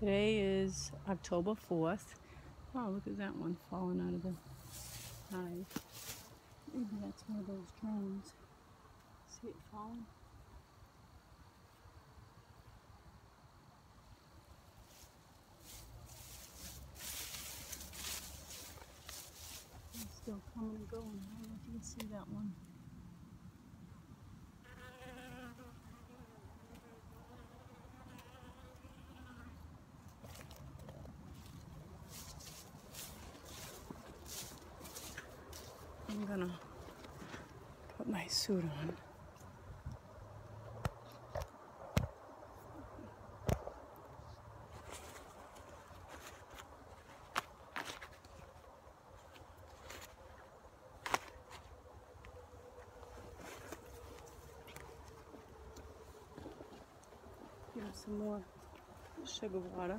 Today is October 4th. Oh, look at that one falling out of the hive. Maybe that's one of those drones. See it falling? It's still coming and going. I don't know if you can see that one. I'm gonna put my suit on. Give some more sugar water.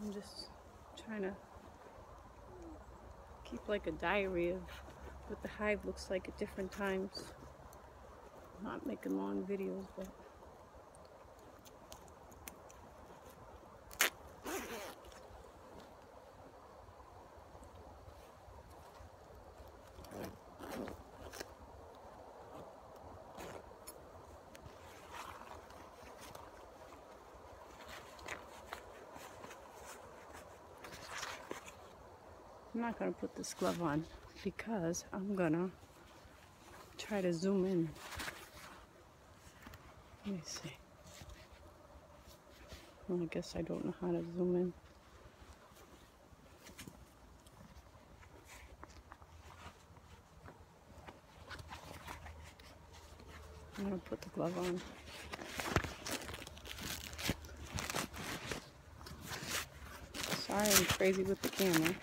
I'm just trying to keep like a diary of what the hive looks like at different times. Not making long videos, but I'm not gonna put this glove on because I'm gonna try to zoom in. Let me see. Well, I guess I don't know how to zoom in. I'm gonna put the glove on. Sorry, I'm crazy with the camera.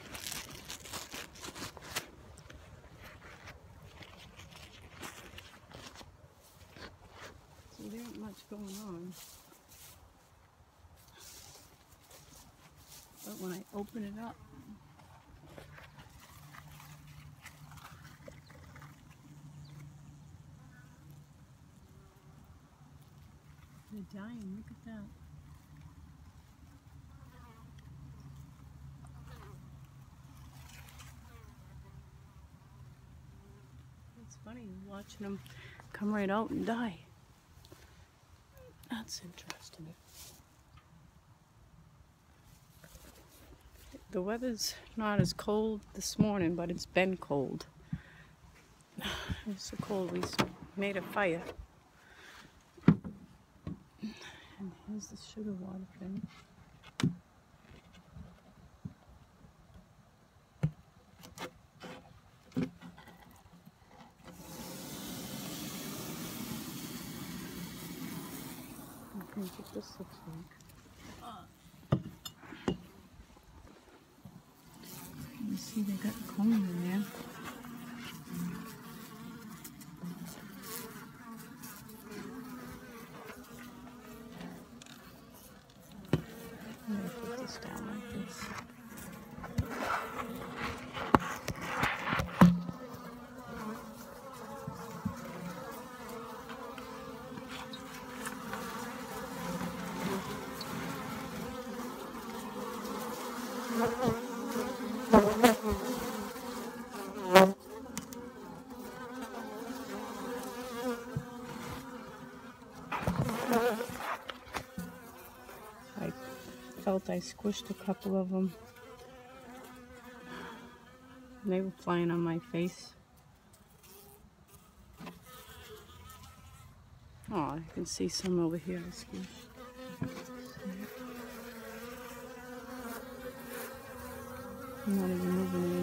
So there ain't much going on. But when I open it up, they're dying. Look at that. It's funny watching them come right out and die. That's interesting. The weather's not as cold this morning, but it's been cold. It's so cold we made a fire. And here's the sugar water thing. I think what this looks like. See they got comb in there. Down like this. I felt I squished a couple of them. They were flying on my face. Oh, I can see some over here. I squished. I'm not even moving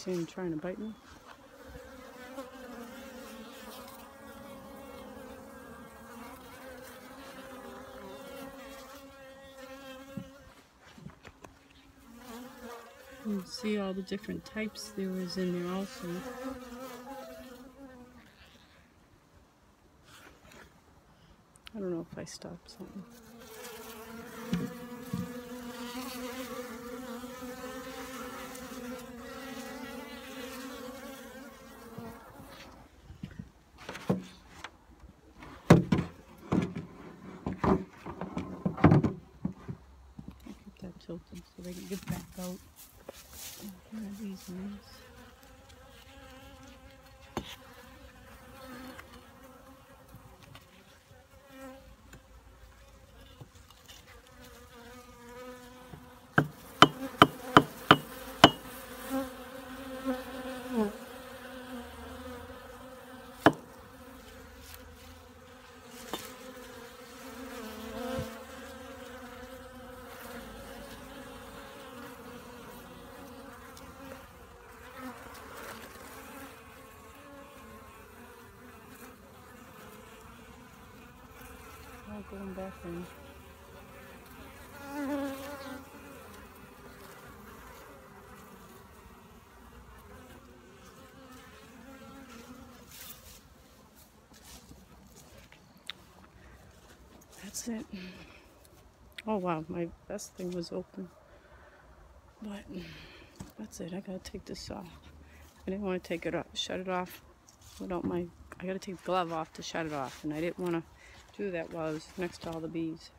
soon trying to bite me. You see all the different types there was in there also. I don't know if I stopped something. Tilted so they can get back out. These ones. Back in. That's it. Oh wow, my best thing was open. But that's it. I gotta take this off. I didn't want to take it off, shut it off without my. I gotta take the glove off to shut it off, and I didn't want to do that was next to all the bees.